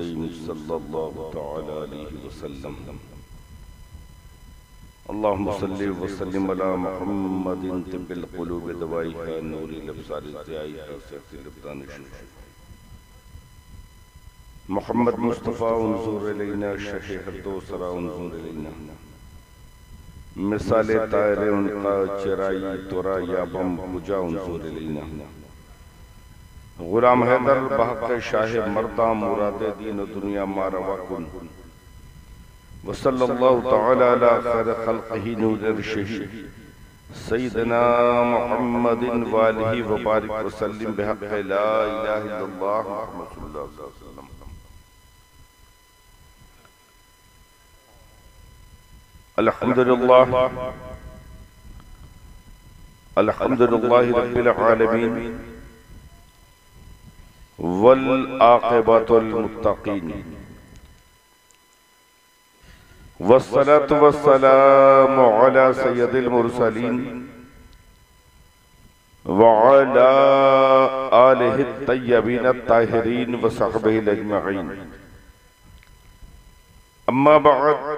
मुस्तकीम सल्लल्लाहु तआला अलैहि वसल्लम अल्लाहुम्मा सल्लि व सल्लिम अला मुहम्मदिन तिब्बिल क़ुलूब दवाइहा नूरिल अब्सार ज़ियाइहा सफ़ील अब्दान मोहम्मद मुस्तफ़ा उनजूर इलैना शहे हद्दो सरा उनजूर इलैना मिसाल तायरे उनका चराई तुरा या बम मुजा उनजूर इलैना गुलाम हैदर बहक शाह मर्दा मुराद दीन दुनिया मारवा कुन वसल्लल्लाहु सय्यदना मुहम्मदिन वालिही व बारिक व सल्लिम बिहक़ ला इलाहा इल्लल्लाह मुहम्मद सल्लल्लाहु अलैहि वसल्लम। अल्हम्दुलिल्लाह। अल्हम्दुलिल्लाह रब्बिल आलमीन। वल आक़िबतुल मुत्तक़ीन वस्सलातु वस्सलामु अला सय्यदिल मुरसलीन व अला आलिहि तय्यबीन अत्ताहिरीन व सहबिहि अजमईन अम्मा बअद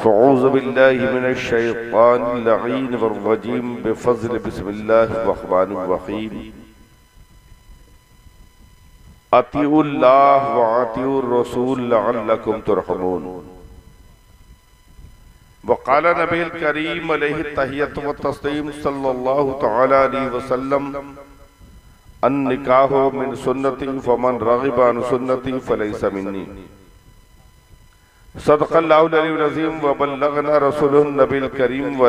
फ़ौज़ बिल्लाशान वजीम बेफ़ल बसमिल्लाबीम अतील्लाह वसूल तुरहमून वकाल नबील करीम तहत व तस्लीम सल्लाम अन निकाहो मिन सुन्नति फ़मन रगबान सुन्नति फ़लई समिनी सदक़ल्लाज़ीम वबल्लना रसोल करीम व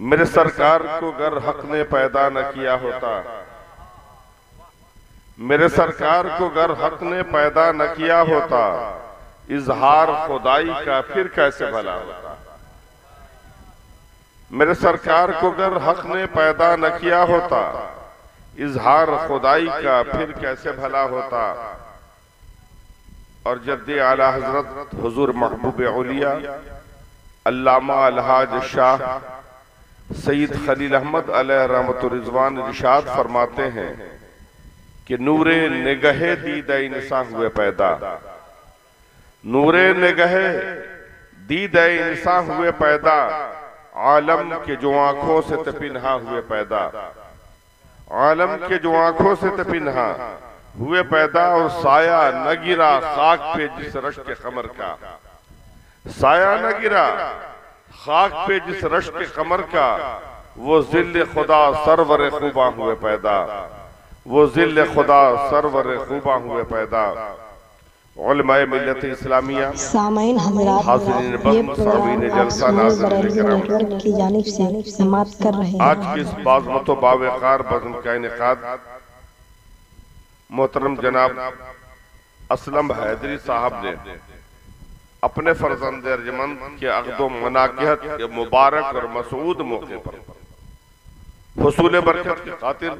मेरे सरकार को अगर हक ने पैदा न किया होता, मेरे सरकार को अगर हक ने पैदा न किया होता, इजहार खुदाई का फिर कैसे भला होता? मेरे सरकार को अगर हक ने पैदा न किया होता, इजहार खुदाई का फिर कैसे भला होता? और जद्दी आला हज़रत हजूर महबूब उलिया अल्लामा अलहाज शाह, सईद खलील अहमद रहमत रिजवान इरशाद फरमाते हैं कि नूरे निगहे दीद इंसा हुए पैदा। नूरे निगहे दीद इंसा हुए पैदा। आलम के जो आँखों से तपिन्हा हुए पैदा। आलम के जो आँखों से तपिन्हा हुए पैदा और साया न गिरा खाक पे जिस रश के कमर का। साया न गिरा खाक पे जिस रश के कमर का, वो जिल खुदा सरवर खूबा हुए पैदा। वो जिल खुदा सरवर खूबा हुए पैदा। मिलत इस्लामिया। सामाइन हजरात ये प्रोग्राम आप सुनने बरेलवी नेटवर्क की जानिब से समाप्त कर रहे हैं। आज की इस बाजमत बावकार बजम का इनका मोहतरम जनाब असलम हैदरी साहब ने अपने फर्जंद अर्जमन के अकदो मनाकहत के मुबारक और मसूद मौके पर हसूल बरकत की खातिर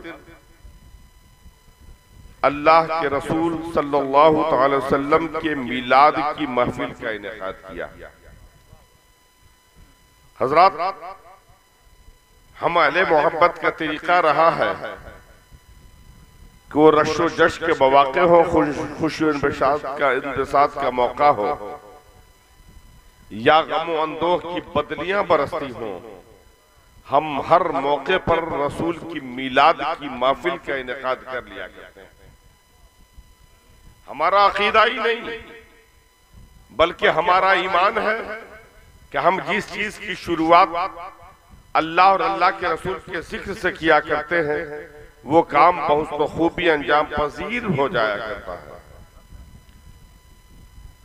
अल्लाह के रसूल सल्लल्लाहु अलैहि वसल्लम के मिलाद की महफिल का इनेका किया। हज़रत, हम अहले मोहब्बत का तरीका रहा है कि वो रशो जश के मौाक़े हो, खुश का इंतसाद का मौका हो, या गमो अंदोह की बदलियाँ बरसती हो। हम हर मौके पर रसूल की मिलाद की महफिल का इनका कर लिया हैं हमारा अकीदा ही नहीं बल्कि हमारा ईमान है कि हम जिस चीज़ की शुरुआत अल्लाह और अल्लाह के रसूल के ज़िक्र से किया करते हैं वो काम बहुत बखूबी अंजाम पजीर हो जाया करता है।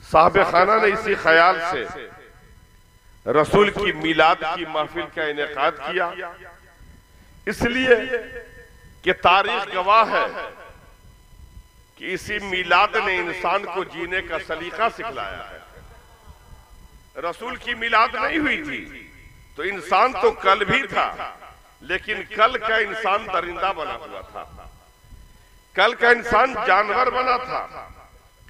साहब खाना ने इसी ख्याल से रसूल की मिलाद की महफिल का इनका किया इसलिए कि तारीख गवाह है। कि इसी मिलाद ने इंसान को जीने का सलीका सिखलाया है। रसूल की मिलाद नहीं हुई थी तो इंसान तो कल भी था, लेकिन कल का इंसान दरिंदा बना हुआ था। कल का इंसान जानवर बना था,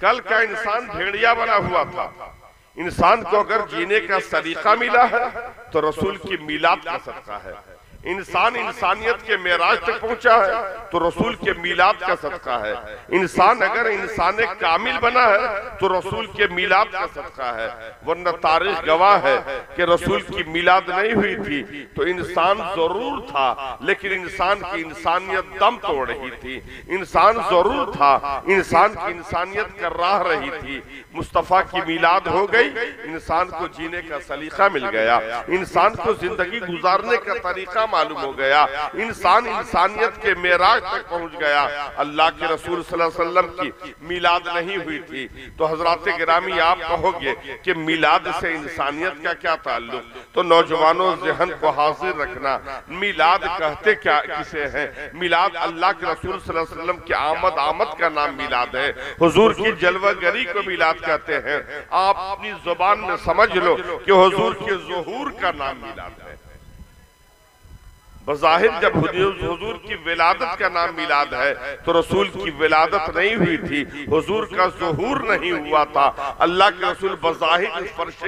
कल का इंसान भेड़िया बना हुआ था। इंसान को अगर जीने का सलीका मिला है तो रसूल की मिलाद का सदका है। इंसान इंसानियत के मेराज तक पहुँचा है तो रसूल के मिलाद का सदका है। इंसान अगर इंसान कामिल बना है तो रसूल के मिलाद का सदका है। वरना तारीख गवाह है कि रसूल की मिलाद नहीं हुई थी तो इंसान ज़रूर था, लेकिन इंसान की इंसानियत दम तोड़ रही थी। इंसान ज़रूर था, इंसान की इंसानियत कर राह रही थी। मुस्तफ़ा की मिलाद हो गई, इंसान को जीने का सलीका मिल गया। इंसान को ज़िंदगी गुजारने का तरीका मालूम हो गया। इंसान इंसानियत के मेराज तक पहुँच गया। अल्लाह के रसूल वसल्लम की मिलाद नहीं हुई थी। तो हज़रत गिरामी, आप कहोगे कि मिलाद से इंसानियत का क्या ताल्लुक? तो नौजवानों जहन को हाजिर रखना। मिलाद कहते क्या, किसे हैं? मिलाद अल्लाह के रसूल वसल्लम की आमद आमद का नाम मिलाद है। हुजूर की जलवागरी को मिलाद कहते हैं। आप अपनी ज़ुबान में समझ लो कि हुजूर के जहूर का नाम मिलाद है। बजाहिर जब हुजूर की विलादत का नाम मिलाद है तो रसूल की विलादत नहीं हुई थी। हुजूर का जहूर नहीं हुआ था। अल्लाह के रसूल बजाहिर इस फर्श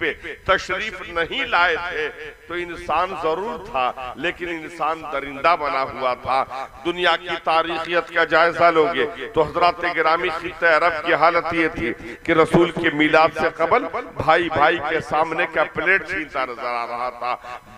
पे तशरीफ़ नहीं लाए थे तो इंसान ज़रूर था, लेकिन इंसान दरिंदा बना हुआ था। दुनिया की तारीखियत का जायजा लोगे तो हज़रत ग्रामी खित अरब की हालत ये थी कि रसूल के मिलाद से कबल भाई भाई के सामने का प्लेट छीनता नज़र आ रहा था।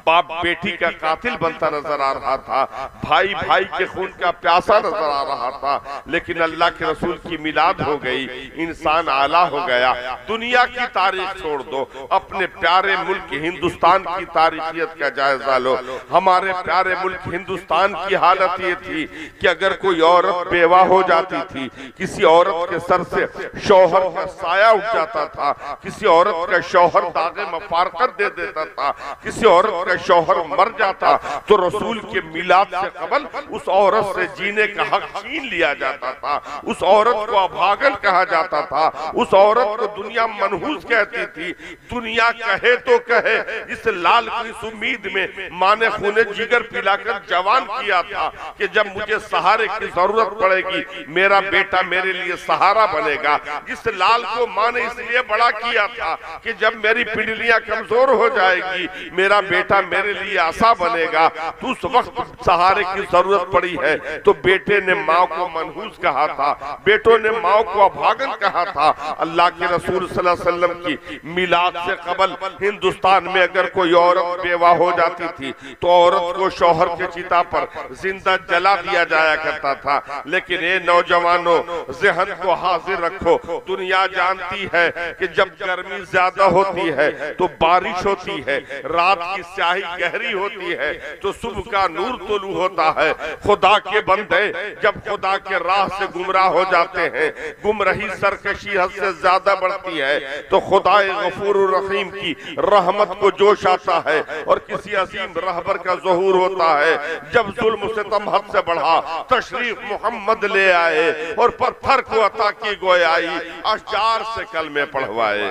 बाप बेटी का कातिल बनता नज़र आ रहा था। भाई भाई के खून का प्यासा नज़र आ रहा था। लेकिन अल्लाह के रसूल की मिलाद हो गई। इंसान आला हो गया। दुनिया की तारीख छोड़ दो। अपने प्यारे मुल्क हिंदुस्तान की तारीखियत का जायजा लो। हमारे प्यारे मुल्क हिंदुस्तान की हालत ये थी कि अगर कोई औरत बेवा हो जाती थी, किसी औरत के सर से शोहर का साया उठ जाता था, किसी औरत का शोहर दागे मफारकत दे देता था, किसी औरत का शोहर मर जाता तो रसूल के मिलाद से कबल उस औरत से जीने का हक छीन लिया जाता था। उस औरत को अभागन कहा जाता था। उस औरत को दुनिया मनहूस कहती थी, दुनिया कहे तो कहे। इस लाल की इस उम्मीद में माँ ने खूने जिगर पिलाकर जवान किया था कि जब मुझे सहारे की ज़रूरत पड़ेगी, मेरा बेटा मेरे लिए सहारा बनेगा। जिस लाल को माँ ने इसलिए बड़ा किया था कि जब मेरी पिंडलियाँ कमज़ोर हो जाएगी, मेरा बेटा मेरे लिए आशा बनेगा। तो उस वक्त सहारे की ज़रूरत पड़ी है। तो बेटे ने माँ को मनहूस कहा था। बेटों ने माँ को अभागन कहा था। अल्लाह के रसूल वसल्लम की मिलाद से कबल हिंदुस्तान में अगर कोई औरत बेवा हो जाती थी तो औरत को शोहर के चिता पर ज़िंदा जला दिया जाया करता था। लेकिन ये नौजवानों, जहन को हाजिर रखो। दुनिया जानती है कि जब गर्मी ज़्यादा होती है तो बारिश होती है, रात की स्याही गहरी होती है तो सुबह का नूर तुलू होता है। खुदा के बंदे, जब खुदा के राह से गुमराह हो जाते हैं, गुमरही सरकशी हद से ज़्यादा बढ़ती है तो खुदा गफूर रहीम की रहमत को जोश आता है और किसी असीम रहबर का जहूर होता है। जब जुल्म से तम हद से बढ़ा, तशरीफ़ मोहम्मद ले आए और पत्थर को अता की गोयाई अशार से कल में पढ़वाए।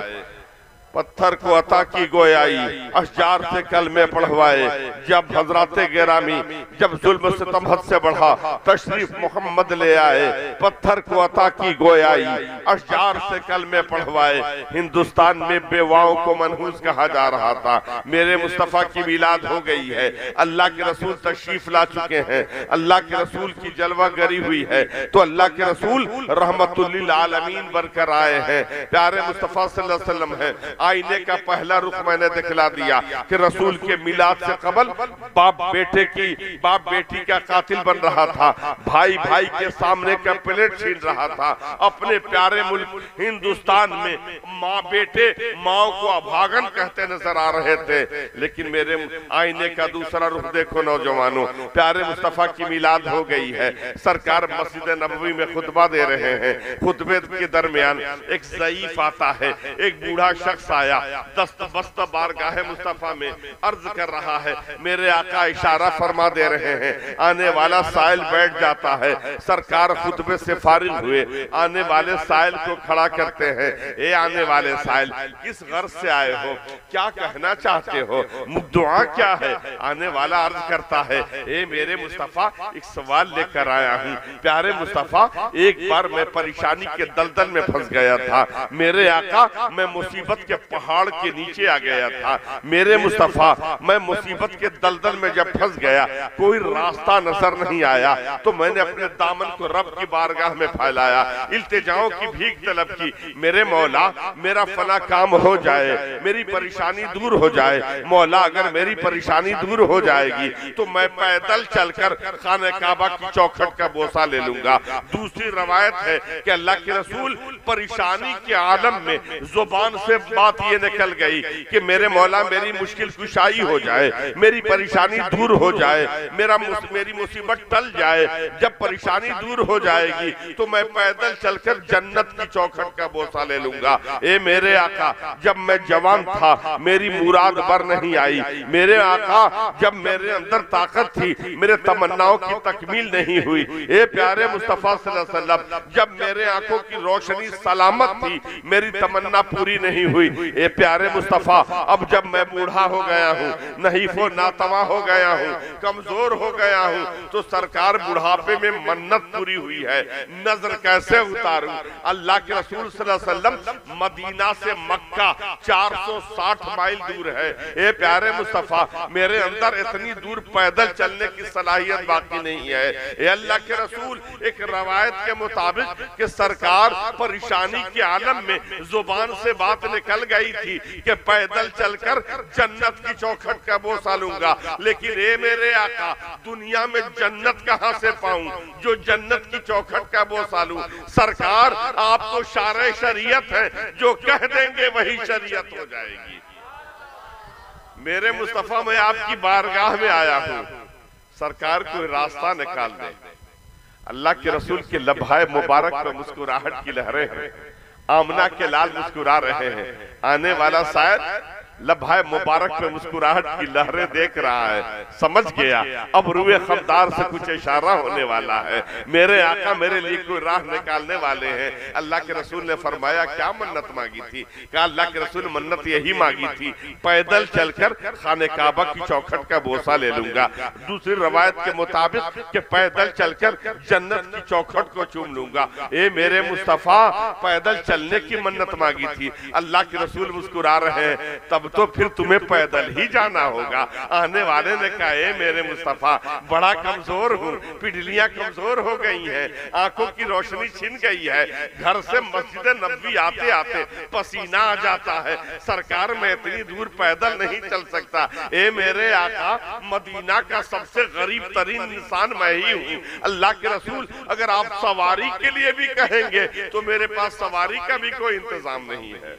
पत्थर को अता की गोयाई, अशजार से कल में पढ़वाए जब हज़रत गेरामी, जब जुल्म से तमहद से बढ़ा, तशरीफ़ मोहम्मद ले आए, पत्थर को अता की गोयाई, अशजार से कल में पढ़वाए हिंदुस्तान में बेवाओं को मनहूस कहा जा रहा था। मेरे मुस्तफ़ा की मिलाद हो गई है। अल्लाह के रसूल तशरीफ़ ला चुके हैं। अल्लाह के रसूल की जलवा गरी हुई है। तो अल्लाह के रसूल रहमतुल्लिल आलमीन बनकर आए हैं। प्यारे मुस्तफ़ा सल्लल्लाहु अलैहि वसल्लम है। आईने का पहला रुख मैंने दिखला दिया कि रसूल के मिलाद से कबल बाप बेटे की, बाप बेटी का कातिल बन रहा था। भाई भाई के सामने का प्लेट छीन रहा था। अपने प्यारे मुल्क हिंदुस्तान में माँ बेटे, माओ को अभागन कहते नज़र आ रहे थे। लेकिन मेरे आईने का दूसरा रुख देखो नौजवानों, प्यारे मुस्तफ़ा की मिलाद हो गई है। सरकार मस्जिद नबवी में खुतबा दे रहे हैं। खुतबे के दरमियान एक जयीफ आता है, एक बूढ़ा शख्स साया दस्त बस्त बारगाह मुस्तफ़ा में अर्ज़ कर रहा है। मेरे आका इशारा फरमा दे रहे हैं। आने वाला साइल बैठ जाता है। सरकार खुतबे से फारिग हुए। आने वाले साइल को खड़ा करते हैं। ए, आने वाले साइल किस घर से आए हो? क्या कहना चाहते हो? दुआ क्या है? आने वाला अर्ज़ करता है। ए, मेरे मुस्तफ़ा, एक सवाल लेकर आया हूँ। प्यारे मुस्तफ़ा, एक बार मैं परेशानी के दलदल में फंस गया था। मेरे आका, मैं मुसीबत के पहाड़ के नीचे आ गया था। मेरे मुस्तफ़ा मैं मुसीबत के दलदल में जब फंस गया कोई रास्ता नज़र नहीं आया। तो मैंने अपने दामन को रब की बारगाह में फैलाया। इल्तिजाओं की भीख तलब की। मेरे मौला मेरा फला काम हो जाए। मेरी परेशानी दूर हो जाए। मौला अगर मेरी परेशानी दूर हो जाएगी तो मैं पैदल चलकर खाने काबा की चौखट का बोसा ले लूँगा। दूसरी रवायत है कि अल्लाह के रसूल परेशानी के आलम में ज़ुबान से बात ये निकल गई कि मेरे मौला मेरी मुश्किल कुशाई हो जाए, मेरी परेशानी दूर हो जाए, मेरा मेरी मुसीबत टल जाए। जब परेशानी दूर हो जाएगी तो मैं पैदल चलकर जन्नत की चौखट का बोसा ले लूँगा। ए मेरे आका, जब मैं जवान था, मेरी मुराद बर नहीं आई। मेरे आका, जब मेरे अंदर ताकत थी, मेरे तमन्नाओं की तकमील नहीं हुई। ए प्यारे मुस्तफ़ा जब मेरे आँखों की रोशनी सलामत थी, मेरी तमन्ना पूरी नहीं हुई। ए प्यारे मुस्तफ़ा, अब जब मैं बूढ़ा हो गया हूँ, नहीफो नातवा हो गया हूँ, कमज़ोर हो गया हूँ तो सरकार बुढ़ापे में मन्नत पूरी हुई है। नज़र कैसे उतारू? अल्लाह के रसूल मदीना से मक्का 460 माइल दूर है। ए प्यारे मुस्तफ़ा, मेरे अंदर इतनी दूर पैदल चलने की सलाहियत बाकी नहीं है। ए अल्लाह के रसूल, एक रवायत के मुताबिक कि सरकार परेशानी के आलम में ज़ुबान से बात निकल गई थी कि पैदल चलकर जन्नत की चौखट का बोसा लूँगा। लेकिन ए मेरे आका, दुनिया में जन्नत कहाँ से पाऊँ? जो जन्नत की चौखट का बोसा लू। सरकार आपको शार शरीयत है, जो कह देंगे वही शरीयत हो जाएगी। मेरे मुस्तफ़ा, मैं आपकी बारगाह में आया हूँ। सरकार कोई रास्ता निकाल दे। अल्लाह के रसूल के लभाए मुबारक पर मुस्कुराहट की लहरें हैं। आमना के लाल मुस्कुरा रहे हैं। आने वाला शायद लभाए मुबारक पे मुस्कुराहट की लहरें देख रहा है। समझ गया। अब रुए खबदार से कुछ इशारा होने वाला है। मेरे आका मेरे लिए कोई राह निकालने वाले हैं। अल्लाह के रसूल ने फरमाया, क्या मन्नत मांगी थी? क्या अल्लाह के रसूल मन्नत यही मांगी थी, पैदल चलकर खाने काबा की चौखट का बोसा ले लूँगा। दूसरी रवायत के मुताबिक कि पैदल चलकर जन्नत की चौखट को चूम लूँगा। ए मेरे मुस्तफ़ा, पैदल चलने की मन्नत मांगी थी। अल्लाह के रसूल मुस्कुरा रहे हैं। तब अब तो फिर तुम्हें पैदल ही जाना होगा। आने वाले ने कहा, ए मेरे मुस्तफ़ा, बड़ा कमज़ोर हूँ पिडलियाँ कमज़ोर हो गई हैं, आँखों की रोशनी छिन गई है, घर से मस्जिद नबी आते आते पसीना आ जाता है, सरकार में इतनी दूर पैदल नहीं चल सकता। ए मेरे आका, मदीना का सबसे गरीब तरीन इंसान मैं ही हूँ। अल्लाह के रसूल अगर आप सवारी के लिए भी कहेंगे तो मेरे पास सवारी का भी कोई इंतज़ाम नहीं है।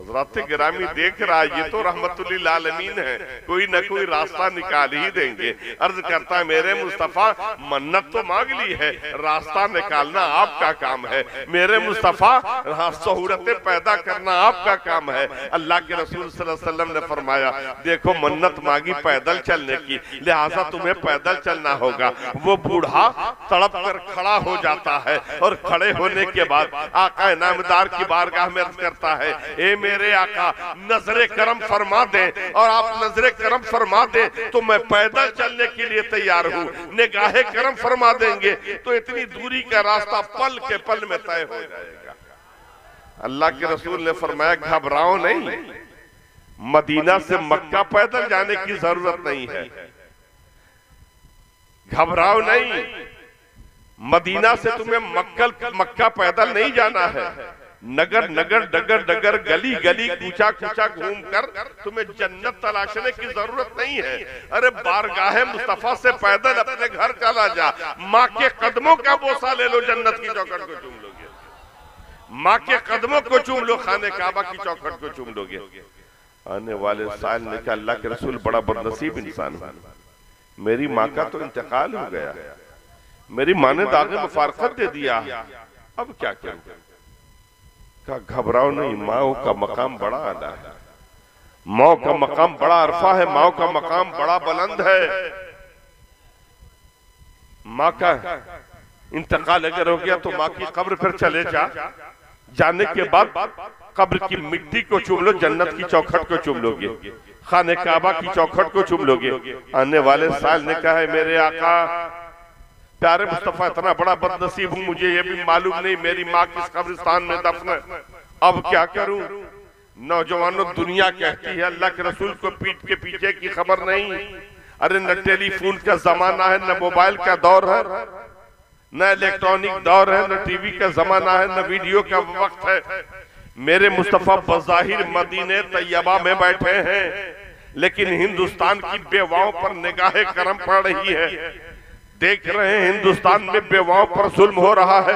हज़रत गिरामी देख रहा है ये तो रहमतुल्लामीन है। कोई ना कोई रास्ता निकाल ही देंगे। अर्ज़ करता है मेरे मुस्तफ़ा मन्नत तो मांग ली है। रास्ता निकालना आपका काम है। मेरे मुस्तफ़ा सहूरतें पैदा करना आपका काम है। अल्लाह के रसूल वसल्लम ने फरमाया देखो मन्नत मांगी पैदल चलने की। लिहाजा तुम्हें पैदल चलना होगा। वो बूढ़ा तड़प कर खड़ा हो जाता है और खड़े होने के बाद आका इनामदार की बारगाह में अर्ज़ करता है ए मेरे आका, नजरे करम फरमा दे। और आप नजरे करम फरमा दे तो मैं पैदल चलने के लिए तैयार हूँ। निगाहे करम फरमा देंगे तो इतनी दूरी का रास्ता पल के पल में तय हो जाएगा। अल्लाह के रसूल ने फरमाया, घबराओ नहीं। मदीना से मक्का पैदल जाने की ज़रूरत नहीं है। घबराओ नहीं। मदीना से तुम्हें मक्का पैदल नहीं जाना है। नगर नगर डगर डगर गली गली कूचा कूचा घूम कर। तुम्हें जन्नत तलाशने की ज़रूरत नहीं है। अरे बारगाह मुस्तफ़ा से पैदल अपने घर चला जा। माँ के कदमों का बोसा ले लो जन्नत की चौखट को चूम लोगे। माँ के कदमों को चूम लो खाने काबा की चौखट को चूम लोगे। आने वाले साल ने कहा अल्लाह के रसूल बड़ा बदनसीब इंसान है। मेरी माँ का तो इंतकाल हो गया। मेरी माँ ने दागे मुफारकत दे दिया अब क्या करूँ का घबराओ नहीं, माओ का मकाम बड़ा आला है। माओ का मकाम बड़ा अरफा है, माओ का मकाम बड़ा बुलंद है। माँ का इंतकाल अगर हो गया तो माँ की कब्र फिर चले जा। जाने के बाद कब्र की मिट्टी को चुम लो, जन्नत की चौखट को चुम लोगे। खाने काबा की चौखट को चुम लोगे। आने वाले साल ने कहा है, मेरे आका प्यारे मुस्तफ़ा, इतना बड़ा बदनसीब हूँ, मुझे ये भी मालूम नहीं, मेरी माँ किस कब्रिस्तान में दफन है अब क्या करूँ? नौजवानों, दुनिया कहती है, अल्लाह के रसूल को पीठ के पीछे की खबर नहीं। अरे, न टेलीफोन का जमाना है, न मोबाइल का दौर है, न इलेक्ट्रॉनिक दौर है, न टीवी का जमाना है, न वीडियो का वक्त है। मेरे मुस्तफ़ा बजाहिर मदीने तैयबा में बैठे हैं, लेकिन हिंदुस्तान की बेवाओं पर निगाह करम पड़ रही है। देख रहे हैं, हिंदुस्तान में बेवाओं पर जुल्म हो रहा है।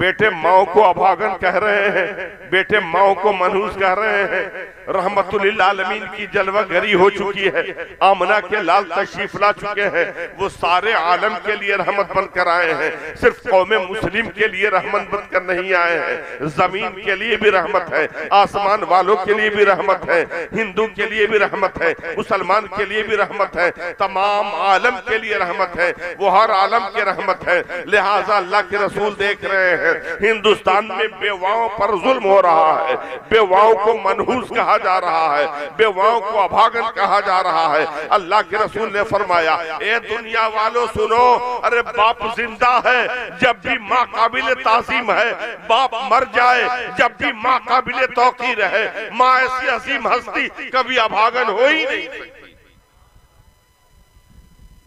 बेटे माओ को अभागन कह रहे हैं, बेटे माओ को मनहूस कह रहे हैं। रहमतुल्लिल आलमीन की जलवा गरी हो चुकी है। आमना के लाल तशरीफ़ ला चुके हैं। वो सारे आलम के लिए रहमत बनकर आए हैं। सिर्फ़ कौम मुस्लिम के लिए रहमत बनकर नहीं आए हैं। ज़मीन के लिए भी रहमत है। आसमान वालों के लिए भी रहमत है। हिंदू के लिए भी रहमत है। मुसलमान के लिए भी रहमत है। तमाम आलम के लिए रहमत है। वो हर आलम के रहमत है। लिहाजा अल्लाह के रसूल देख रहे हैं। हिंदुस्तान में बेवाओं पर जुल्म हो रहा है। बेवाओं को मनहूस कहा जा रहा है। बेवाओं को अभागन कहा जा रहा है। अल्लाह के रसूल ने फरमाया, ए दुनिया वालों सुनो, अरे बाप ज़िंदा है, जब भी माँ काबिल ताजीम है, बाप मर जाए, जब भी माँ काबिल तोकीर रहे, माँ ऐसी असीम हस्ती कभी अभागन हो ही नहीं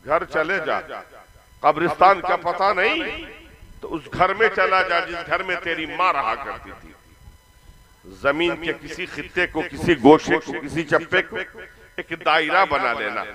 घर चले जा। कब्रिस्तान का पता नहीं तो उस घर में चला जा, जिस घर में तेरी माँ रहा करती थी। ज़मीन के किसी खत्ते को, किसी गोशे को, किसी चप्पे को एक दायरा बना लेना।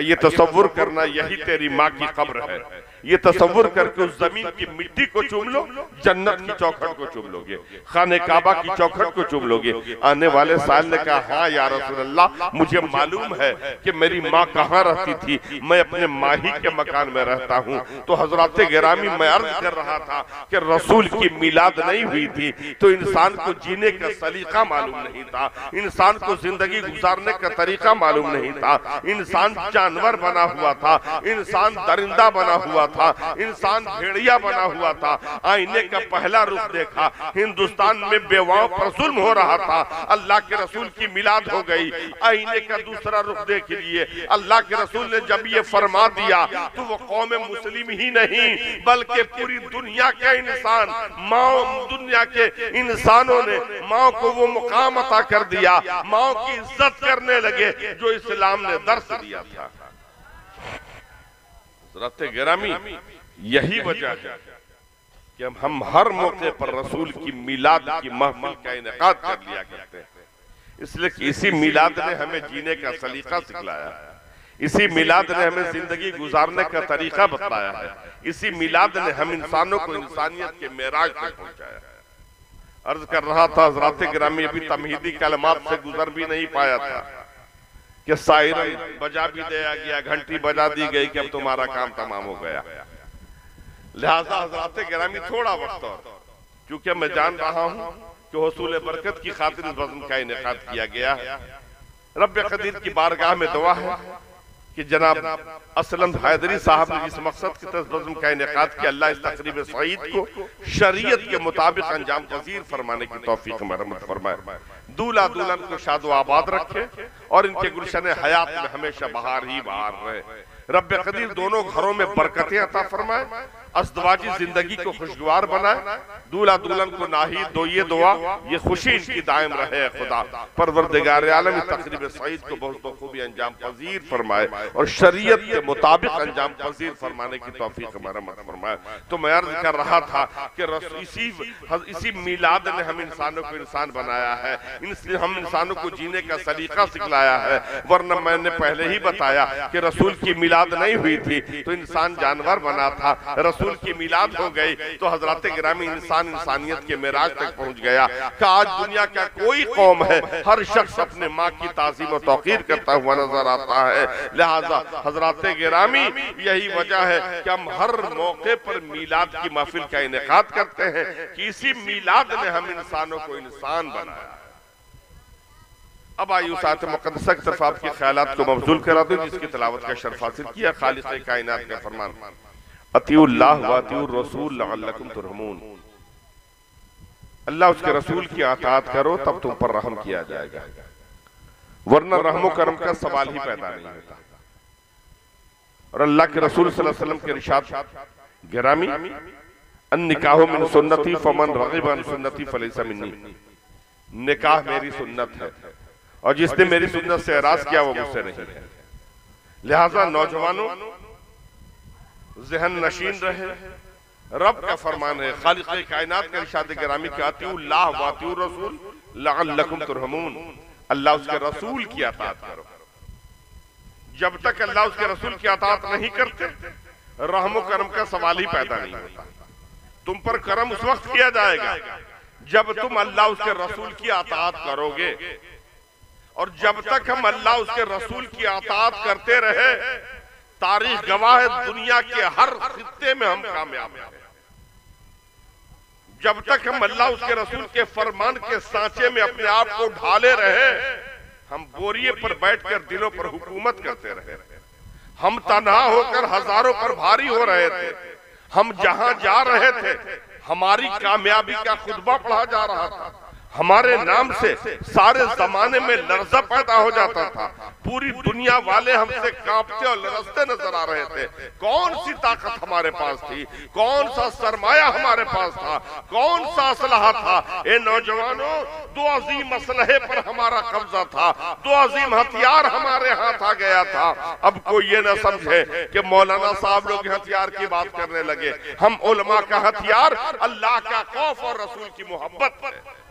ये तस्वुर करना, यही तेरी माँ की खबर है। ये तस्वुर करके उस ज़मीन की मिट्टी को चूम लो जन्नत की चौखट को चूम लोगे खाने काबा की चौखट को चूम लोगे। आने वाले साल ने कहा हाँ यार अल्लाह मुझे मालूम है कि मेरी माँ कहाँ रहती थी मैं अपने माही के मकान में रहता हूँ। तो हज़रत गिरामी मैं अर्ज़ कर रहा था कि रसूल की मिलाद नहीं हुई थी। तो इंसान को जीने का सलीका मालूम नहीं था इंसान को ज़िंदगी गुजारने का तरीका मालूम नहीं था। इंसान जानवर बना हुआ था इंसान दरिंदा बना हुआ था था, इंसान भेड़िया बना हुआ था। आईने का पहला रूप देखा। हिंदुस्तान में बेवाओं पर जुल्म हो रहा था। अल्लाह के रसूल की मिलाद हो गई। आईने का दूसरा रूप देख लिए। अल्लाह के रसूल ने जब ये फरमा दिया तो वो कौम मुस्लिम ही नहीं, बल्कि पूरी दुनिया के इंसान, माओ दुनिया के इंसानों ने, माओ को वो मुकाम अता कर दिया। माओ की इज़्ज़त करने लगे, जो इस्लाम ने दर्श दिया था। हज़रत गिरामी, यही वजह है कि हम हर मौके पर रसूल की मिलाद की महफिल का इनका कर लिया करते हैं। इसलिए कि इसी मिलाद ने हमें जीने का सलीका सिखलाया। है इसी मिलाद ने हमें ज़िंदगी गुजारने का तरीका बताया है। इसी मिलाद ने हम इंसानों को इंसानियत के मेराज तक पहुँचाया। है अर्ज़ कर रहा था ग्रामी अभी तमहीदी कलमात से गुजर भी नहीं पाया था। कि सायरन बजा भी दिया गया, घंटी बजा दी गई कि अब तुम्हारा काम तमाम हो गया। लिहाजा हजरात ग्रामी थोड़ा वक्त और, क्योंकि मैं जान रहा हूँ कि हसूल बरकत की खातिर इस वज़न का इनका किया गया। है रब कदीर की बारगाह में दुआ है कि जनाब असलम हैदरी साहब ने जिस मकसद के तहत का इनका किया, अल्लाह इस तकरीब सईद को शरीयत के मुताबिक अंजाम पजीर फरमाने की तोफीक मरमत फरमाए। दूल्हा दुल्हन को शादो आबाद रखे और इनके गुलशन हयात में हमेशा बाहर ही बाहर रहे। रब कदीर दोनों घरों में बरकतें अता फरमाए। अस्तवाजी ज़िंदगी को खुशगवार बनाए दूल्हा दुल्हन को नाही दो, ये दुआ, ये खुशी इनकी दायम रहे खुदा। परवरदिगार आलम तकरीब सईद को बहुत बखूबी अंजाम पजीर फरमाए और शरीयत के मुताबिक अंजाम पजीर फरमाने की तोफीक हमारा मत फरमाए। तो मैं अर्ज़ कर रहा था कि इसी इसी मिलाद ने हम इंसानों को इंसान बनाया है। इसलिए हम इंसानों को जीने का सलीका सिखलाया है। वरना मैंने पहले ही बताया कि रसूल की मिलाद नहीं हुई थी तो इंसान जानवर बना था। रसूल रसूल की मिलाद हो गई तो हज़रत ग्रामी इंसान इंसानियत के मेराज तक पहुँच गया कि आज दुनिया का कोई कौम है हर शख्स अपने माँ की ताजीम और तोकीर करता हुआ नज़र आता है। लिहाजा हज़रत गिरामी यही वजह है कि हम हर मौके पर मिलाद की महफिल का इनका करते हैं कि इसी मिलाद ने हम इंसानों को इंसान बनाया अब आयु साथ मुकदस की तरफ़ आपके ख्याल को मबजूल करा दो जिसकी तलावत का शर्फ हासिल किया खालिद कायनात का फरमान अल्लाह उसके रसूल की आतात करो, तब तुम पर रहम किया जाएगा। वरना रहमो करम का सवाल ही पैदा नहीं होता। और अल्लाह के रसूल वसल्लम के इरशाद गिरामी, अन निकाहो मिन सुन्नती फमन रगिब सुन्नती फलैसा मिन्नी। निकाह मेरी सुन्नत है, और जिसने मेरी सुन्नत से एराज किया वो मुझसे नहीं है। लिहाजा नौजवानों जहन नशीन रहे। रब का फरमान है, खालिक कायनात का इरशाद गिरामी का अतीउल्लाह व अतीउर रसूल, लअल्लकुम तुरहमून। अल्लाह उसके रसूल की अतात करो। जब तक अल्लाह उसके रसूल की अतात नहीं करते, रहमो करम का सवाल ही पैदा नहीं होता। तुम पर करम उस वक्त किया जाएगा, जब तुम अल्लाह उसके रसूल की अतात करोगे। और जब तक हम अल्लाह उसके रसूल की अतात करते रहे तारीख गवाह है दुनिया के हर खत्ते में हम कामयाब हैं। जब तक हम अल्लाह उसके रसूल के फरमान के सांचे में अपने आप को ढाले रहे हम बोरिए पर बैठकर दिलों पर हुकूमत करते रहे। हम तनहा होकर हज़ारों पर भारी हो रहे थे। हम जहाँ जा रहे थे हमारी कामयाबी का खुतबा पढ़ा जा रहा था। हमारे नाम से सारे जमाने में लर्जा पैदा हो जाता था। पूरी दुनिया वाले हमसे कांपते और लरसते नज़र आ रहे थे। कौन सी ताकत हमारे पास थी? कौन सा सरमाया हमारे पास था? कौन सा असलहा था? ए नौजवानों दो अजीम असलहे पर हमारा कब्जा था। दो अजीम हथियार हमारे हाथ आ गया था। अब कोई ये ना समझे कि मौलाना साहब लोग हथियार की बात करने लगे। हम उलमा का हथियार अल्लाह का खौफ और रसूल की मोहब्बत। है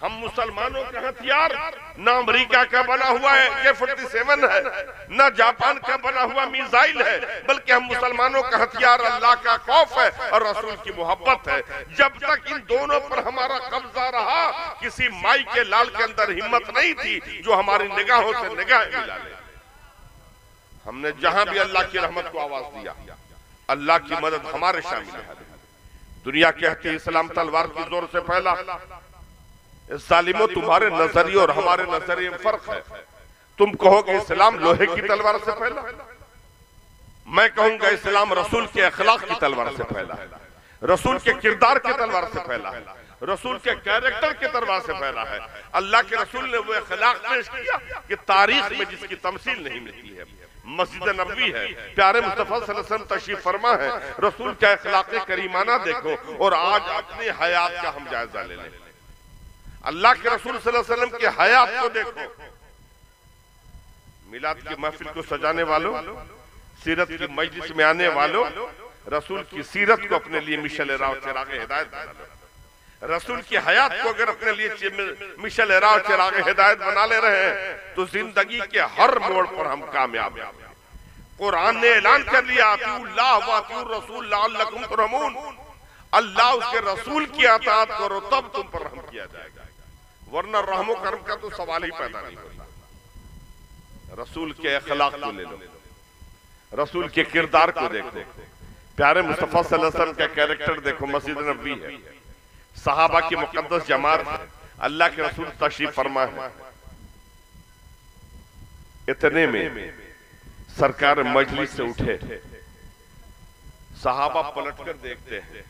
हम मुसलमानों का हथियार, न अमेरिका का बना हुआ है, के फोर्टी सेवन है, न जापान का बना हुआ मिसाइल है, बल्कि हम मुसलमानों का हथियार अल्लाह का खौफ है और रसूल की मोहब्बत है। जब तक इन दोनों पर हमारा कब्जा रहा, किसी माई के लाल के अंदर हिम्मत नहीं थी, जो हमारी निगाहों से निगाह मिला हमने जहाँ भी अल्लाह की रहमत को आवाज़ दिया, अल्लाह की मदद हमारे शामिल है। दुनिया कहती इस्लाम तलवार की ज़ोर से फैला जालिमो तुम्हारे नज़रिए और हमारे नज़रिए में फ़र्क है। तुम कहोगे इस्लाम लोहे की तलवार से फैला। मैं कहूँगा इस्लाम रसूल के अखलाक की तलवार से फैला। है रसूल के किरदार की तलवार से फैला। है रसूल के कैरेक्टर के तलवार से फैला है। अल्लाह के रसूल ने वो अखलाक पेश किया कि तारीख में जिसकी तमसील नहीं मिलती है। मस्जिद नबी है। प्यारे मुस्तफ़ा तशरीफ़ फरमा है। रसूल का अखलाक करीमाना देखो और आज अपनी हयात का हम जायजा ले लें। अल्लाह के रसूल वसल्लम की हयात को देखो। मिलाद की महफिल को सजाने वालों, सीरत की मजलिस में आने वालों, रसूल की सीरत को अपने लिए मिशल राव चिराग हिदायत बना रसूल की हयात को अगर अपने लिए मिशल राव चिराग हिदायत बना ले रहे हैं तो ज़िंदगी के हर मोड़ पर हम कामयाब हैं। कुरान ने ऐलान कर लिया रसूल अल्लाह उसके रसूल की अतात करो तब तुम पर रहम किया जाएगा। वरना रहमो कर्म का तो सवाल ही पैदा नहीं होता। रसूल के अखलाक को ले लो। रसूल के किरदार को देखो। प्यारे मुस्तफ़ा वसल्लम का कैरेक्टर देखो, मस्जिद नबी है। सहाबा की मुकद्दस जमात है। अल्लाह के रसूल तशरीफ़ फरमा है। इतने में सरकार मजलिस से उठे। सहाबा पलटकर देखते हैं।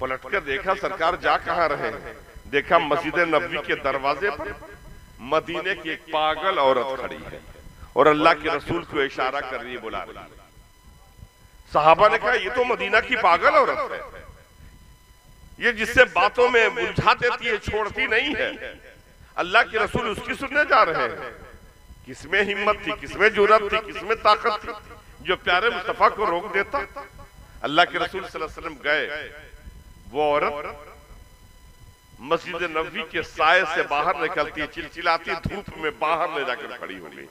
पलटकर देखा सरकार जा कहाँ रहे हैं? देखा मस्जिद नबी के दरवाजे पर मदीने की एक पागल औरत खड़ी है और अल्लाह के रसूल को इशारा कर रही है, बुला रही है। साहबा ने कहा, ये तो मदीना की पागल औरत है। ये जिससे बातों में बुझा देती है छोड़ती नहीं है। अल्लाह के रसूल उसकी सुनने जा रहे हैं। किसमें हिम्मत थी, किसमें ज़रूरत थी, किसमें ताकत थी, जो प्यारे मुस्तफ़ा को रोक देता? अल्लाह के रसूल सल्लल्लाहु अलैहि वसल्लम गए। वो औरत मस्जिद नबी के साय से बाहर निकलती है चिलचिलाती धूप में बाहर ले जाकर खड़ी हो। गई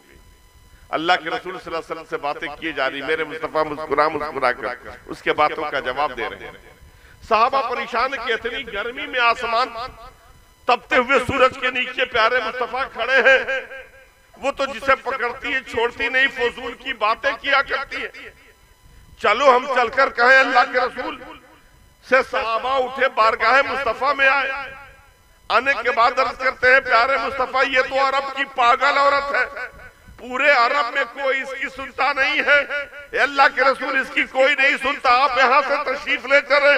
अल्लाह के रसूल सल्लल्लाहु अलैहि वसल्लम से बातें की जा रही मेरे मुस्तफ़ा मुस्कुरा मुस्कुरा कर उसके बातों का जवाब दे रहे हैं। साहबा परेशान कि इतनी गर्मी में आसमान तपते हुए सूरज के नीचे प्यारे मुस्तफ़ा खड़े हैं। वो तो जिसे पकड़ती है छोड़ती नहीं फजूल की बातें किया करती है। चलो हम चलकर कहें अल्लाह के रसूल। से साहबा उठे, बारगाह मुस्तफ़ा में आए। आने के बाद अर्ज़ करते हैं, प्यारे मुस्तफ़ा, ये तो अरब की पागल औरत है। पूरे अरब में कोई इसकी सुनता नहीं है। अल्लाह के रसूल, इसकी कोई नहीं सुनता। आप यहाँ से तशरीफ़ ले चले।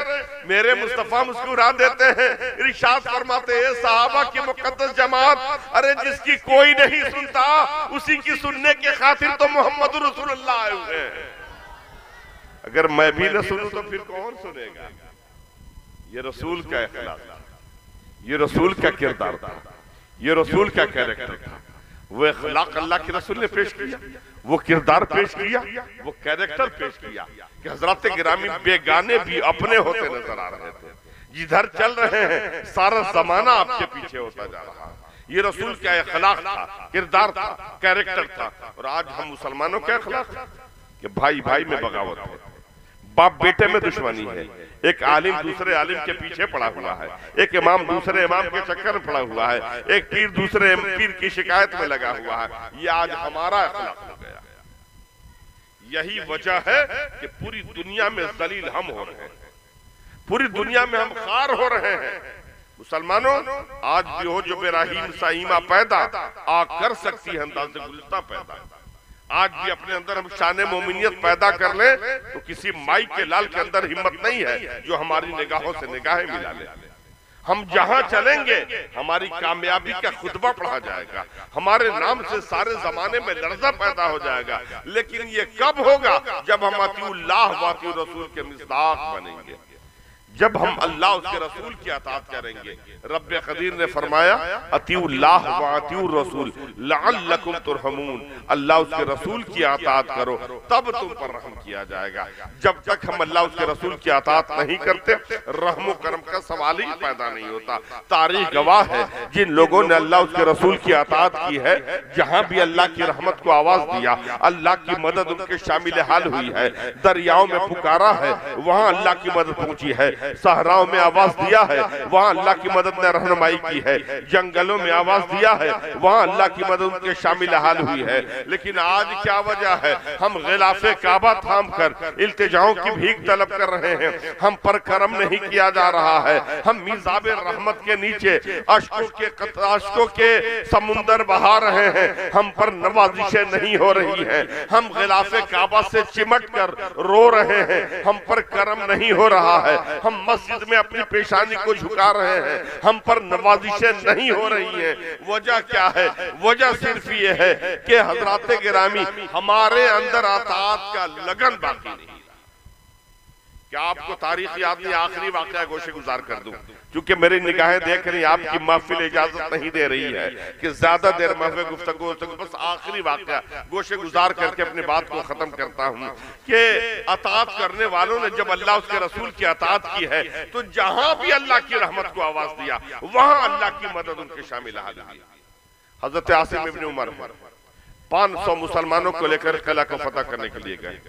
मेरे मुस्तफ़ा मुस्कुरा देते हैं। इरशाद फरमाते हैं, साहबा की मुकद्दस जमात, अरे जिसकी कोई नहीं सुनता, उसी की सुनने के खातिर तो मोहम्मद रसूलुल्लाह आए हुए हैं। अगर मैं भी न सुनूं तो फिर कौन सुनेगा? ये रसूल का अखलाक ये रसूल का किरदार था। ये रसूल का कैरेक्टर था। वो अखलाक अल्लाह के रसूल ने पेश किया। वो किरदार पेश किया। वो कैरेक्टर पेश किया। कि हज़रत गिरामी बेगाने भी अपने होते नज़र आ रहे थे। जिधर चल रहे हैं सारा जमाना आपके पीछे होता जा रहा है। ये रसूल का अखलाक था किरदार था कैरेक्टर था। और आज हम मुसलमानों के अखलाक कि भाई भाई में बगावत है। बाप बेटे में दुश्मनी है। एक आलिम दूसरे आलिम के पीछे पड़ा हुआ है। एक इमाम दूसरे इमाम के चक्कर में पड़ा हुआ है। एक पीर दूसरे पीर की शिकायत में लगा हुआ है। ये आज हमारा हो गया। यही वजह है कि पूरी दुनिया में जलील हम हो रहे हैं। पूरी दुनिया में हम खार हो रहे हैं। मुसलमानों, आज भी हो जो बेराहीम साइमा पैदा आ कर सकती है, अंदाज गुलता पैदा। आज भी अपने अंदर हम शान मोमिनियत पैदा कर ले तो किसी माई के लाल के अंदर हिम्मत नहीं है जो हमारी निगाहों से निगाहें मिला ले। हम जहाँ चलेंगे, हमारी कामयाबी का खुतबा पढ़ा जाएगा, हमारे नाम से सारे जमाने में लर्जा पैदा हो जाएगा। लेकिन ये कब होगा जब हम अतीउल्लाह वाती रसूल के मिसदाक बनेंगे? जब हम अल्लाह उसके रसूल की अतात करेंगे। रब कदीर ने फरमाया अतीउल्लाह व अतीउर रसूल लअल्लकुम तुरहमून। अल्लाह उसके रसूल की अतात करो तब तुम पर रहम किया जाएगा। जब तक हम अल्लाह उसके रसूल की अतात नहीं करते रहम करम का सवाल ही पैदा नहीं होता। तारीख गवाह है जिन लोगों ने अल्लाह उसके रसूल की अतात की है जहाँ भी अल्लाह की रहमत को आवाज़ दिया अल्लाह की मदद उनके शामिल हाल हुई है दरियाओं में पुकारा है वहाँ अल्लाह की मदद पहुँची है सहराओं में आवाज़ दिया है, वहाँ अल्लाह की मदद ने रहनुमाई की है, जंगलों में आवाज़ दिया है, वहाँ अल्लाह की मदद उनके शामिल हाल हुई है। लेकिन आज क्या वजह है? हम गिलाफे काबा थाम कर इल्तिजाओं की भीख तलब कर रहे हैं। हम पर करम नहीं किया जा रहा है। हम मिजाब रहमत के नीचे अशकों के अशकों के समुंदर बहा रहे हैं। हम पर नवाजिशें नहीं हो रही हैं। हम गिलाफे काबा से चिमट कर रो रहे हैं। हम पर करम नहीं हो रहा है। हम मस्जिद में अपनी पेशानी को झुका रहे हैं। हम पर नवाजिशें नहीं हो रही हैं। वजह क्या है? वजह सिर्फ़ ये है कि हजरात गिरामी हमारे अंदर अतात का लगन बाकी नहीं। क्या आपको तारीख याद नहीं? आखिरी वाकया गोशे गुजार कर दूँ। क्योंकि मेरी निगाहें देख रही आपकी महफिल इजाज़त नहीं दे रही है कि ज़्यादा देर महफिल गुफ्तगु बस आखिरी वाकया गोशे गुजार करके अपनी बात को खत्म करता हूँ कि अतात करने वालों ने जब अल्लाह उसके रसूल की अतात की है तो जहाँ भी अल्लाह की रहमत को आवाज़ दिया वहाँ अल्लाह की मदद उनके शामिल हज़रत आसिम इब्न उमर पाँच सौ मुसलमानों को लेकर किला को फतह करने के लिए गए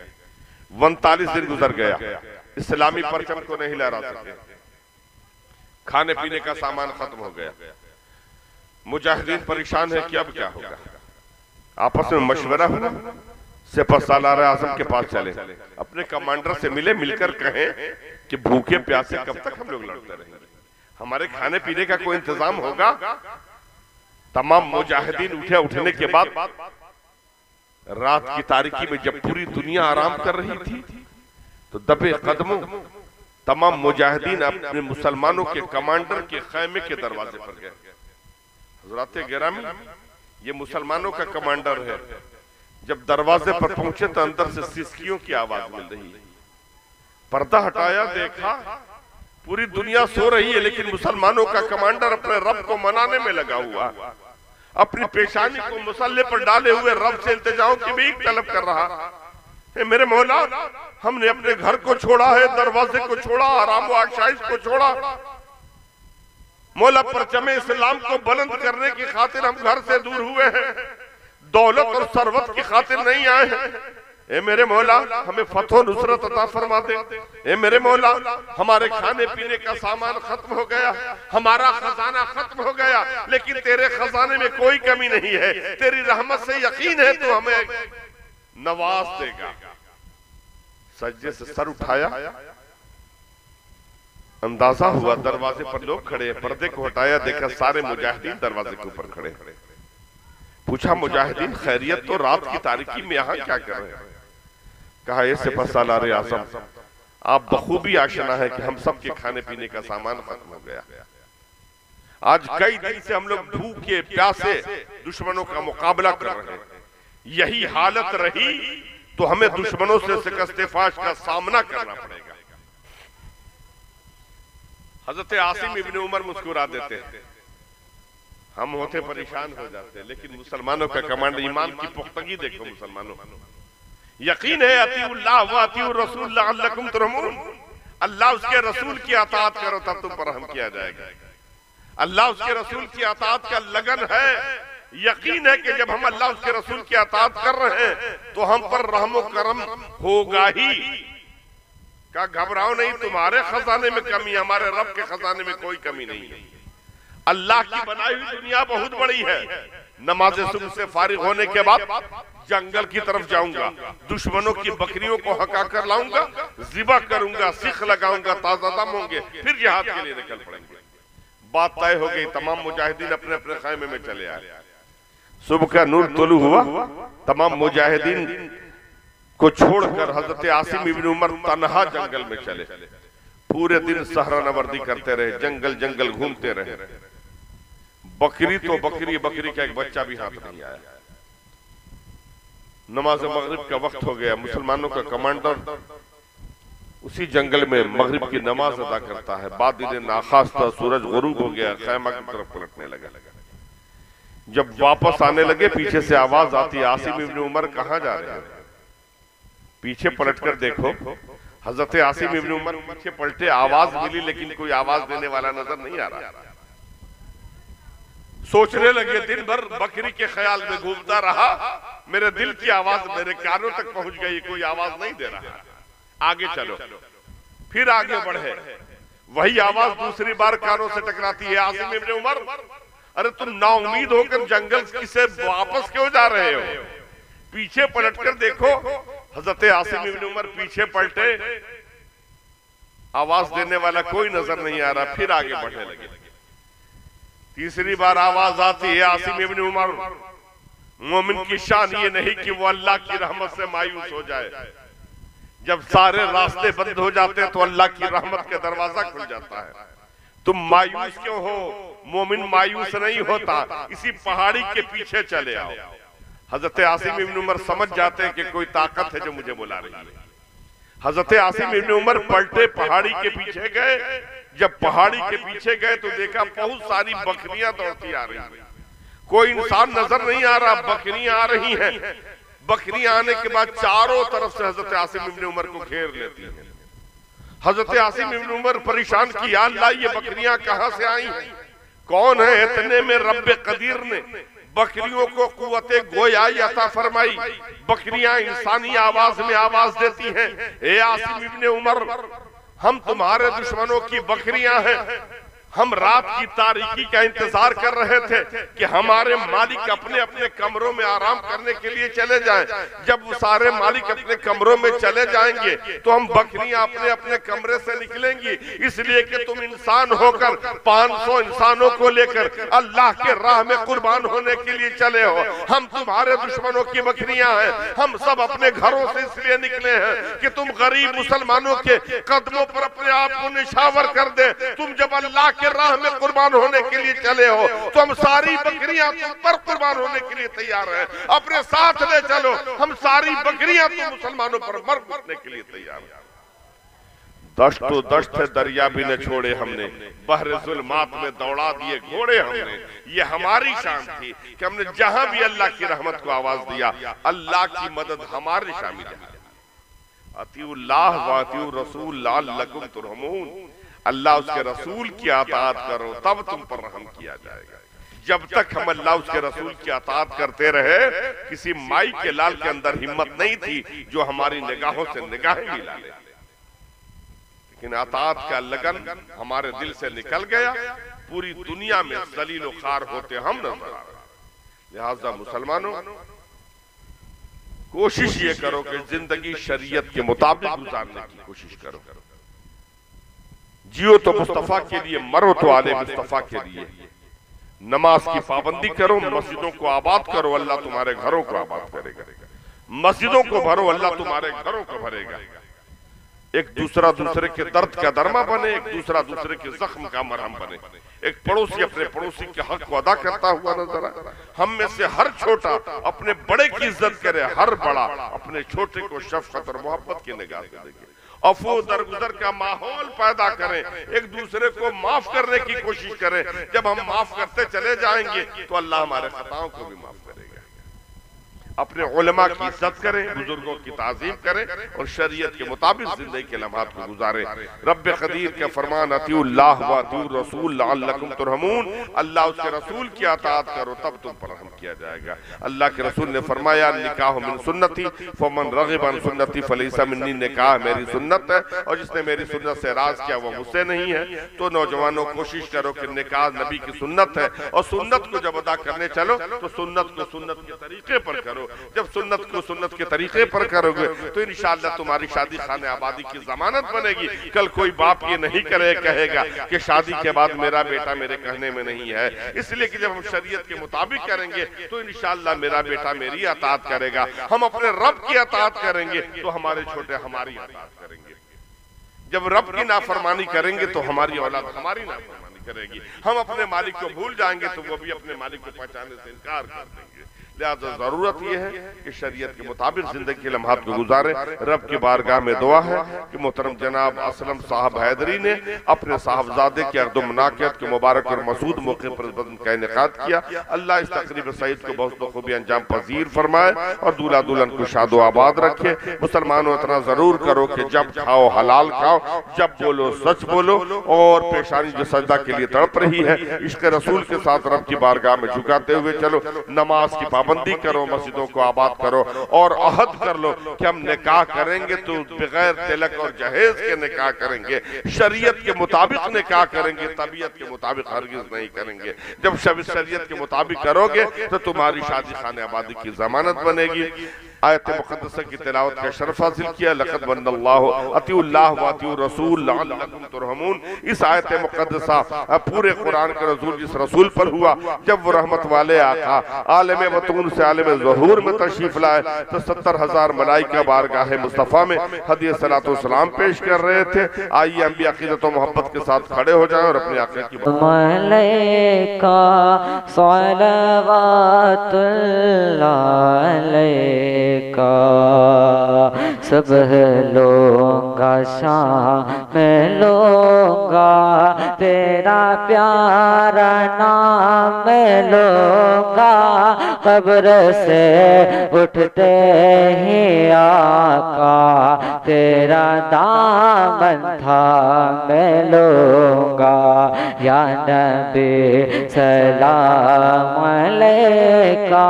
उनतालीस दिन गुजर गया इस्लामी परचम को नहीं लहरा सके खाने पीने का सामान खत्म हो गया। मुजाहिदीन परेशान है कि अब क्या होगा? आपस में मशवरा हुआ? सिपह सालार आज़म के पास चले। अपने कमांडर से मिले मिलकर कहें कि भूखे प्यासे कब तक हम लोग लड़ते रहेंगे? हमारे खाने पीने का कोई इंतज़ाम होगा? तमाम मुजाहिदीन उठे उठने के बाद रात की तारीखी में जब पूरी दुनिया आराम कर रही थी तो दबे कदमों, तमाम मुजाहिदीन अपने मुसलमानों के कमांडर के खैमे के दरवाजे पर गए। हज़रत गिरामी, ये मुसलमानों का कमांडर है। जब दरवाजे पर पहुँचे तो अंदर से सिसकियों की आवाज़ मिल रही पर्दा हटाया, देखा, पूरी दुनिया सो रही है, लेकिन मुसलमानों का कमांडर अपने रब को मनाने में लगा हुआ अपनी पेशानी को मुसल्ले पर डाले हुए रब से इल्तिजाओं की भी तलब कर रहा है मेरे मौला, हमने अपने घर को छोड़ा है, दरवाजे को छोड़ा आराम आशाइश को छोड़ा। मौला परचमे इस्लाम को बुलंद करने की खातिर हम घर से दूर हुए हैं। दौलत और सरवत की खातिर नहीं आए हैं। ए मेरे मौला, हमें फतो नुसरत अता फरमा दे। ए मेरे मौला, हमारे खाने पीने का सामान खत्म हो गया, हमारा खजाना खत्म हो गया, लेकिन तेरे खजाने में कोई कमी नहीं है। तेरी रहमत से यकीन है तो हमें नवाज़ देगा। सज्जे से सर उठाया। अंदाज़ा हुआ दरवाजे पर लोग खड़े पर्दे को हटाया, देखा सारे मुजाहिदीन दरवाजे के ऊपर खड़े पूछा, मुजाहिदीन, खैरियत तो रात की तारीखी में यहाँ क्या कर रहे हैं? कहा ऐसे पसालार आज़म, आप बखूबी आशना है कि हम सब के खाने पीने का सामान खत्म हो गया। आज कई दिन से हम लोग भूखे, प्यासे, दुश्मनों का मुकाबला कर रहे हैं। यही हालत रही तो हमें दुश्मनों से शिकस्त फाश का सामना करना पड़ेगा। हज़रत आसिम इब्न उमर मुस्कुरा देते हैं। हम होते परेशान हो जाते हैं लेकिन मुसलमानों का कमांड ईमान की पुख्तगी देखो मुसलमानों यकीन है अतीउल्लाह व अतीउर रसूल लअल्लकुम तुरहमून। अल्लाह उसके रसूल की अतात करो तब तुम पर हम किया जाएगा। अल्लाह उसके रसूल की अतात का लगन है। यकीन है कि जब हम अल्लाह उसके रसूल की अतात कर रहे हैं तो हम पर रहमो करम होगा ही। का घबराओ नहीं, तुम्हारे खजाने में कमी, हमारे रब के खजाने में कोई कमी नहीं है। अल्लाह की बनाई हुई दुनिया बहुत बड़ी है। नमाज़ सुबह से फारिग होने के बाद जंगल की तरफ़ जाऊँगा, दुश्मनों की बकरियों को हका कर लाऊँगा, जिबा करूँगा, सिख लगाऊँगा, ताज़ा दम होंगे, फिर जिहाद के लिए निकल पड़ेंगे। बात तय हो गई, तमाम मुजाहिदीन अपने अपने खैमे में चले आए। सुबह का नूर तुलू हुआ। तमाम मुजाहिदीन को छोड़कर हज़रत आसिम इब्न उमर तनहा जंगल में चले। पूरे दिन सहरा नवर्दी करते रहे, जंगल जंगल घूमते रहे। बकरी तो बकरी बकरी का एक बच्चा भी हाथ नहीं आया। नमाज़ मगरिब का वक्त हो गया, मुसलमानों का कमांडर उसी जंगल में मगरिब की नमाज़ अदा करता है। बाद दिन नाखास था सूरज गुरूब हो गया खैमा की तरफ़ पलटने लगा लगा। जब वापस आने लगे पीछे से आवाज़ आती आसिम इब्न उमर कहाँ जा रहे हैं? पीछे पलटकर देखो हज़रत आसिम इब्न उमर पीछे पलटे आवाज़ मिली लेकिन कोई आवाज़ देने वाला नज़र नहीं आ रहा। सोचने लगे दिन भर बकरी के ख्याल में घूमता रहा। मेरे दिल की आवाज़ मेरे कानों तक पहुँच गई कोई आवाज़ नहीं दे रहा। आगे चलो। फिर आगे बढ़े। वही आवाज़ दूसरी बार कानों से टकराती है आसिम इब्न उमर अरे तुम नाउमीद होकर जंगल से वापस क्यों जा रहे हो? पीछे पलटकर देखो। हज़रत आसिम इब्न उमर पीछे पलटे। आवाज़ देने वाला कोई नज़र नहीं आ रहा, फिर आगे बढ़ने लगे। तीसरी बार आवाज़ आती है, आसिम इब्न उमर, मोमिन की शान ये नहीं कि वो अल्लाह की रहमत से मायूस हो जाए। जब सारे रास्ते बंद हो जाते हैं तो अल्लाह की रहमत का दरवाज़ा खुल जाता है। तुम मायूस क्यों हो? मोमिन मायूस नहीं होता। इसी पहाड़ी के पीछे चले आओ। हज़रत आसिम इब्न उमर समझ जाते हैं कि कोई ताकत है जो मुझे बुला रही है। हज़रत आसिम इब्न उमर पलटे पहाड़ी के पीछे गए। जब पहाड़ी के पीछे गए तो देखा बहुत सारी बकरियाँ दौड़ती आ रही हैं। कोई इंसान नज़र नहीं आ रहा, बकरियाँ आ रही हैं। बकरियाँ आने के बाद चारों तरफ़ से हज़रत आसिम इब्न उमर को घेर लेती हैं। हज़रत आसिम इब्न उमर परेशान की अल्लाह ये बकरियाँ कहाँ से आई? कौन है इतने में रब कदीर ने? बकरियों को कुत गोया अता फरमाई बकरियाँ इंसानी आवाज़ में आवाज़ देती हैं। ए आसिम इब्न उमर हम तुम्हारे दुश्मनों की बकरियाँ हैं। हम रात की तारीकी का इंतज़ार कर रहे थे कि हमारे मालिक अपने अपने कमरों में आराम करने के लिए चले जाएँ। जब वो सारे मालिक अपने कमरों में चले जाएँगे तो हम बकरियाँ अपने अपने कमरे से निकलेंगी। इसलिए कि तुम इंसान होकर 500 इंसानों को लेकर अल्लाह के राह में कुर्बान होने के लिए चले हो। हम तुम्हारे दुश्मनों की बकरियाँ हैं। हम सब अपने घरों से इसलिए निकले हैं कि तुम गरीब मुसलमानों के कदमों पर अपने आप को निशावर कर दे। तुम जब अल्लाह के राह में कुर्बान होने के लिए चले हो तो हम सारी बकरियाँ तुम पर कुर्बान होने के लिए तैयार हैं। अपने साथ ले चलो, हम सारी बकरियाँ तुम मुसलमानों पर मर मरने के लिए तैयार हैं। दस्त तो दस्त है, दरिया भी न छोड़े हमने, बहरे जुल्मात में दौड़ा दिए घोड़े हमने। ये हमारी शान थी कि हमने जहाँ भी अल्लाह की रहमत को आवाज़ दिया, अल्लाह की मदद हमारे शामिल है। अतीउल्लाह व अतीउ रसूल लकुम तुरहमून। अल्लाह उसके रसूल की आतात करो, तब तुम पर रहम किया जाएगा। जब तक हम अल्लाह उसके रसूल की अतात करते रहे, किसी माई के लाल के अंदर हिम्मत नहीं थी जो हमारी निगाहों से निगाहें मिला ले लेकिन अतात का लगन हमारे दिल से निकल गया, पूरी दुनिया में जलील खार होते हम नज़र आ रहे लिहाजा मुसलमानों, कोशिश ये करो कि ज़िंदगी शरीयत के मुताबिक गुजारने की कोशिश करो करो। जियो तो मुस्तफ़ा के लिए, मरो तो आले मुस्तफ़ा के लिए। नमाज़ की पाबंदी करो, मस्जिदों को आबाद करो, अल्लाह तुम्हारे घरों को आबाद करेगा। मस्जिदों को भरो, अल्लाह तुम्हारे घरों को भरेगा। एक दूसरा दूसरे के दर्द का दरमा बने, एक दूसरा दूसरे के जख्म का मरहम बने। एक पड़ोसी अपने पड़ोसी के हक को अदा करता हुआ नज़र आए। हम में से हर छोटा अपने बड़े की इज़्ज़त करे, हर बड़ा अपने छोटे को शफकत और मोहब्बत की निगाह से देखे। अफो दरगुजर का माहौल पैदा करें, एक दूसरे को माफ़ करने की कोशिश करें। जब हम माफ़ करते चले जाएँगे तो अल्लाह हमारे खताओं को भी माफ़ करेगा। अपने उलमा की इज़्ज़त करें, बुज़ुर्गों की ताजीम करें और शरीयत के मुताबिक ज़िंदगी के लम्हात को गुजारें। रब कदीर के फरमान, अतीउल्लाह रसूल तुरहमून। अल्लाह उसके रसूल की अतात करो, तब तुम पर रहम किया जाएगा। अल्लाह के रसूल ने फरमाया, निकाह मिन सुन्नति, फमन रगिब अन सुन्नति, फलैसा मिन्नी, निकाह मेरी सुन्नत है। और जिसने मेरी सुन्नत से राज किया वो मुझसे नहीं है। तो नौजवानों, कोशिश करो कि निकाह नबी की सुन्नत है। और सुन्नत को जब अदा करने चलो तो सुन्नत को सुन्नत के तरीके पर करो। जब सुन्नत को सुन्नत के तरीके पर करोगे तो इंशाल्लाह तुम्हारी शादी खाने आबादी की जमानत बनेगी। कल कोई बाप ये नहीं करे, कहेगा कि शादी के बाद मेरा बेटा मेरे कहने में नहीं है। इसलिए कि जब हम शरीयत के मुताबिक करेंगे तो इंशाल्लाह मेरा बेटा मेरी अतात करेगा। हम अपने रब की अतात करेंगे तो हमारे छोटे हमारी अतात करेंगे। जब रब की नाफरमानी करेंगे तो हमारी औलाद हमारी नाफरमानी करेगी। हम अपने मालिक को भूल जाएँगे तो वो भी अपने मालिक को पहचानने से इनकार कर देंगे। लिहाजा ज़रूरत यह है कि शरीयत के मुताबिक ज़िंदगी के लम्हात को गुजारे। रब की बारगाह में दुआ है कि मोहतरम जनाब असलम साहब हैदरी ने अपने साहबजादे के अर्दमनाकियत के मुबारक और मसूद मौके पर का इनका किया। अल्लाह इस तकरीब सईद को बहुत खूबी अंजाम पजीर फरमाए और दूल्हा दुल्हन को शादो आबाद रखे। मुसलमानों इतना ज़रूर करो कि जब खाओ हलाल खाओ जब बोलो सच बोलो और पेशानी जो सजदा के लिए तड़प रही है इश्क रसूल के साथ रब की बारगाह में झुकाते हुए चलो नमाज़ की पाबंदी पाबंदी करो, मस्जिदों को आबाद करो और अहद कर लो कि हम निकाह करेंगे तो बगैर तिलक और जहेज के निकाह करेंगे। शरीयत के मुताबिक निकाह करेंगे, तबीयत के मुताबिक हरगिज नहीं करेंगे। जब शरीयत के मुताबिक करोगे तो तुम्हारी शादी खाने आबादी की जमानत बनेगी। आयत मुकदस की तिलावत का शरफ हासिल किया लअल्लकुम तुरहमून। इस आयत मुकदसा पूरे कुरान का रसूल, जिस रसूल पर हुआ, जब वो रहमत वाले आका आलम वतून से आलम ज़हूर में तशरीफ़ लाए तो सत्तर हज़ार मलाइका बारगाह मुस्तफ़ा में हदी सलाम पेश कर रहे थे। आइए हम भी अकीदत व मोहब्बत के साथ खड़े हो जाए और अपने आका की सलवातुल्लाह का सब लूँगा, शाम लूँगा, तेरा प्यारा नाम लूँगा, कब्र से उठते ही आका, तेरा दामन था मैं लूँगा, या नबी सलाम अलैका,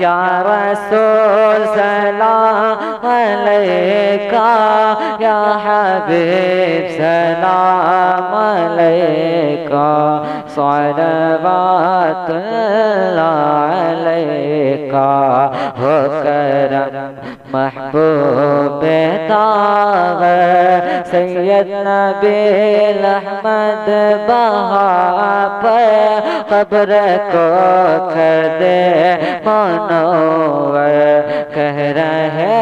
या रसूल सलाम अलैका या हबीब सलाम अलैका सलवात अलैका हो करम महबूब दाव सैयद नबील अहमद बहाप कब्र को खदे मनोवर, कह रहे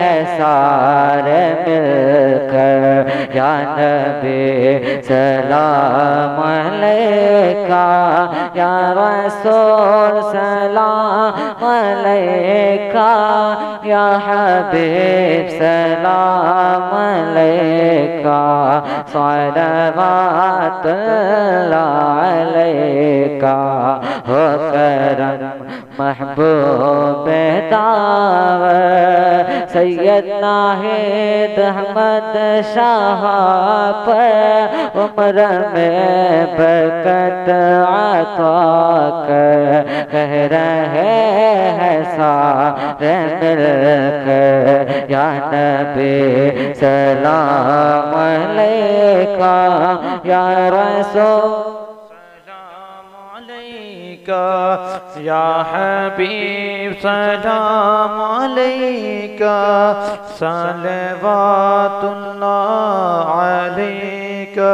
हैं सारे मिलकर या नबी सलाम अलैका। या रसूल, सलाम अलैका। या हबीब, सलाम अलैका। सलवात अलैका। हो करम महबूब दाव सैयद नाहिद अहमद शाह पर, उम्र में बरकत आता कर, कह रहे हैं सारे मिलकर, या नबी सलाम अलैका, या रसूल या हबीब सलाम अलैका सलवातुल्लाह अलैका